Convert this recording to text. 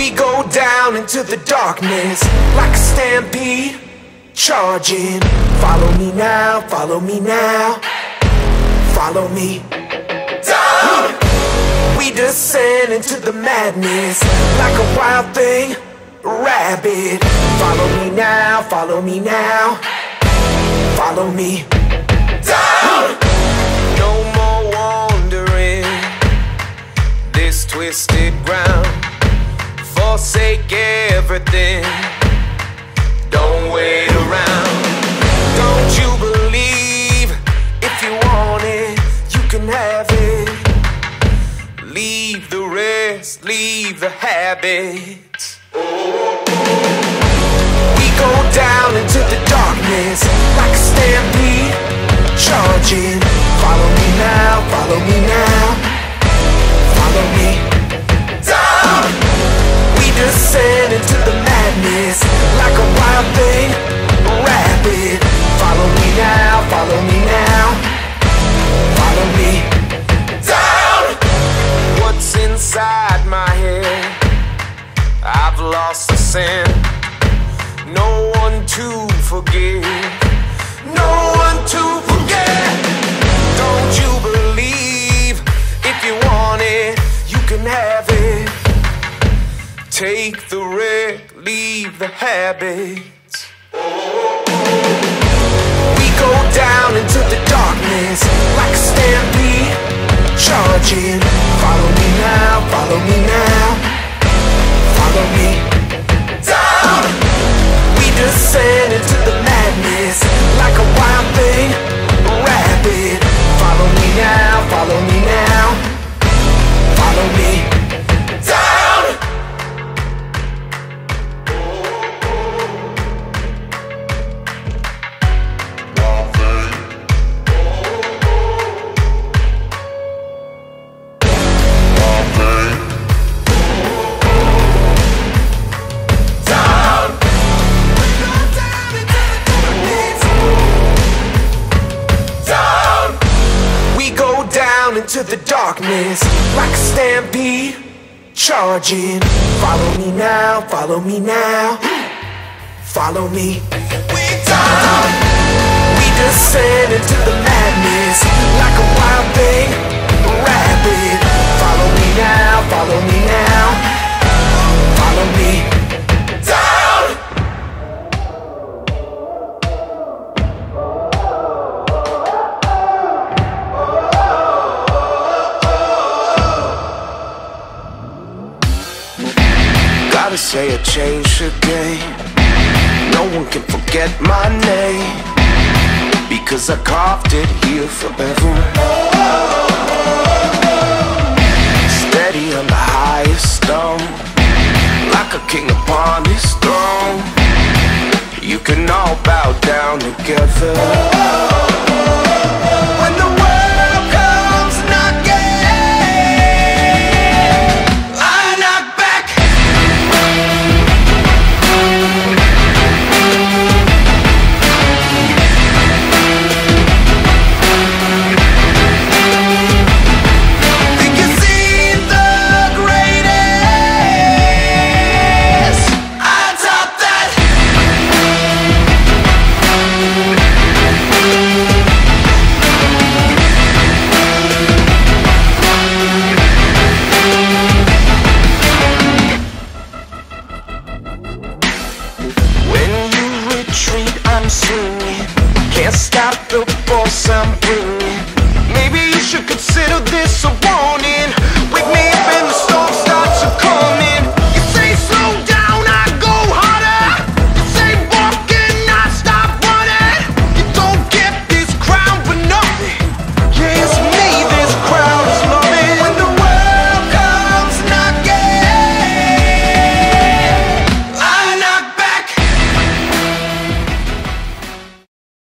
We go down into the darkness like a stampede, charging. Follow me now, follow me now, follow me. Down! We descend into the madness like a wild thing, rabid. Follow me now, follow me now, follow me. Everything. Don't wait around. Don't you believe if you want it, you can have it. Leave the rest, leave the habits. We go down into the darkness like a stampede, charging. Follow me now, follow me now, The sin. No one to forgive. No one to forget. Don't you believe? If you want it, you can have it. Take the wreck, leave the habits. We go down into the darkness like a stampede, charging. Follow me now, into the darkness like a stampede, charging. Follow me now, follow me now, follow me. Say I changed the game. No one can forget my name because I carved it here forever. Steady on the highest stone, like a king upon his throne. You can all bow down together. You retreat, I'm swinging. Can't stop the force I'm bringing. Maybe you should consider this